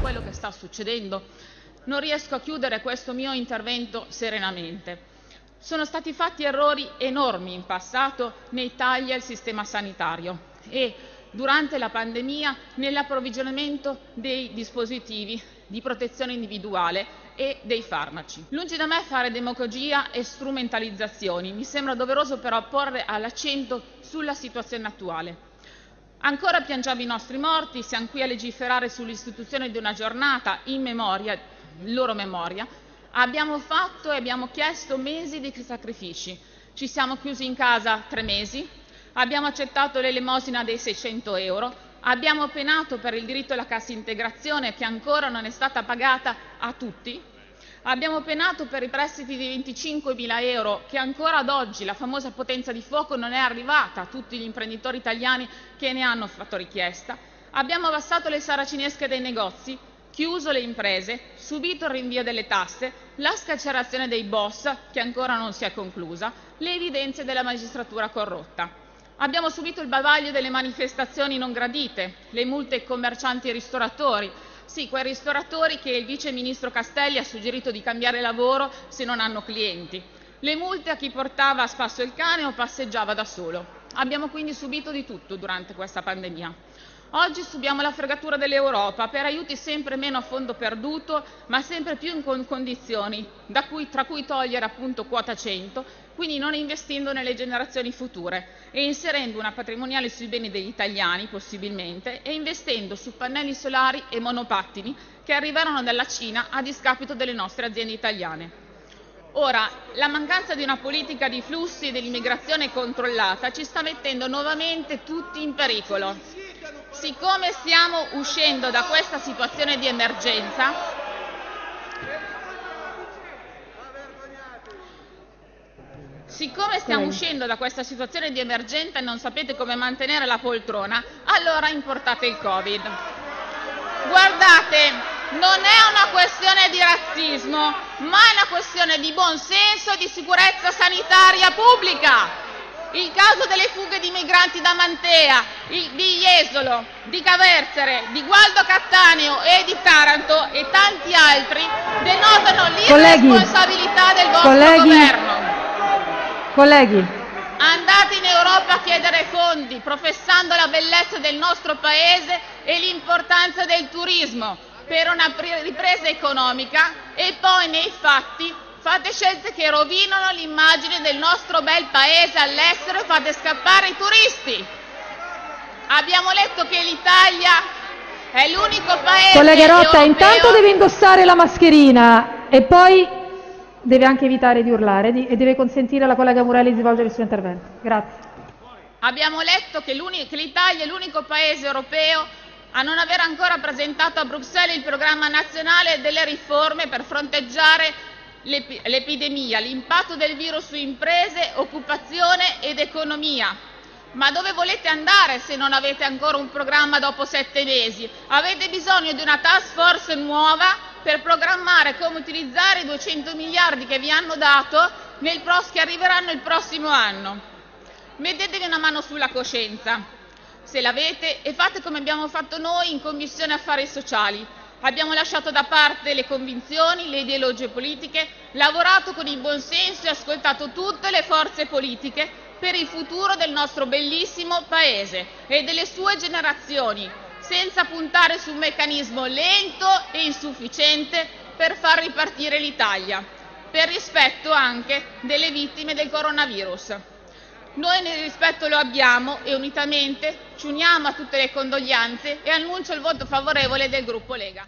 quello che sta succedendo, non riesco a chiudere questo mio intervento serenamente. Sono stati fatti errori enormi in passato nei tagli al sistema sanitario e durante la pandemia nell'approvvigionamento dei dispositivi di protezione individuale e dei farmaci. Lungi da me fare demagogia e strumentalizzazioni, mi sembra doveroso però porre l'accento sulla situazione attuale. Ancora piangiamo i nostri morti, siamo qui a legiferare sull'istituzione di una giornata in memoria, loro memoria. Abbiamo fatto e abbiamo chiesto mesi di sacrifici. Ci siamo chiusi in casa tre mesi, abbiamo accettato l'elemosina dei 600 euro, abbiamo penato per il diritto alla cassa integrazione che ancora non è stata pagata a tutti, abbiamo penato per i prestiti di 25.000 euro che ancora ad oggi la famosa potenza di fuoco non è arrivata a tutti gli imprenditori italiani che ne hanno fatto richiesta, abbiamo abbassato le saracinesche dei negozi, chiuso le imprese, subito il rinvio delle tasse, la scarcerazione dei boss che ancora non si è conclusa, le evidenze della magistratura corrotta. Abbiamo subito il bavaglio delle manifestazioni non gradite, le multe ai commercianti e ristoratori, sì, quei ristoratori che il vice ministro Castelli ha suggerito di cambiare lavoro se non hanno clienti, le multe a chi portava a spasso il cane o passeggiava da solo. Abbiamo quindi subito di tutto durante questa pandemia. Oggi subiamo la fregatura dell'Europa per aiuti sempre meno a fondo perduto, ma sempre più in condizioni, cui, tra cui togliere appunto quota 100, quindi non investendo nelle generazioni future e inserendo una patrimoniale sui beni degli italiani, possibilmente, e investendo su pannelli solari e monopattini che arriveranno dalla Cina a discapito delle nostre aziende italiane. Ora, la mancanza di una politica di flussi e dell'immigrazione controllata ci sta mettendo nuovamente tutti in pericolo siccome stiamo uscendo da questa situazione di emergenza, siccome stiamo uscendo da questa situazione di emergenza e non sapete come mantenere la poltrona, allora importate il Covid. Guardate, non è una questione di razzismo, ma è una questione di buon senso e di sicurezza sanitaria pubblica il caso delle fughe di migranti da Mantea, di Jesolo, di Caverzere, di Gualdo Cattaneo e di Taranto e tanti altri denotano l'irresponsabilità del vostro colleghi, governo. Colleghi. Andate in Europa a chiedere fondi, professando la bellezza del nostro Paese e l'importanza del turismo per una ripresa economica e poi nei fatti fate scelte che rovinano l'immagine del nostro bel Paese all'estero e fate scappare i turisti. Abbiamo letto che l'Italia è l'unico Paese Collega Rotta, europeo... intanto deve indossare la mascherina e poi deve anche evitare di urlare e deve consentire alla collega Murelli di svolgere il suo intervento. Grazie. Abbiamo letto che l'Italia è l'unico Paese europeo a non aver ancora presentato a Bruxelles il programma nazionale delle riforme per fronteggiare l'epidemia, l'impatto del virus su imprese, occupazione ed economia. Ma dove volete andare se non avete ancora un programma dopo sette mesi? Avete bisogno di una task force nuova per programmare come utilizzare i 200 miliardi che vi hanno dato nel che arriveranno il prossimo anno. Mettetevi una mano sulla coscienza, se l'avete, e fate come abbiamo fatto noi in Commissione Affari Sociali Abbiamo lasciato da parte le convinzioni, le ideologie politiche, lavorato con il buonsenso e ascoltato tutte le forze politiche per il futuro del nostro bellissimo Paese e delle sue generazioni, senza puntare su un meccanismo lento e insufficiente per far ripartire l'Italia, per rispetto anche delle vittime del coronavirus. Noi nel rispetto lo abbiamo e unitamente ci uniamo a tutte le condoglianze e annuncio il voto favorevole del gruppo Lega.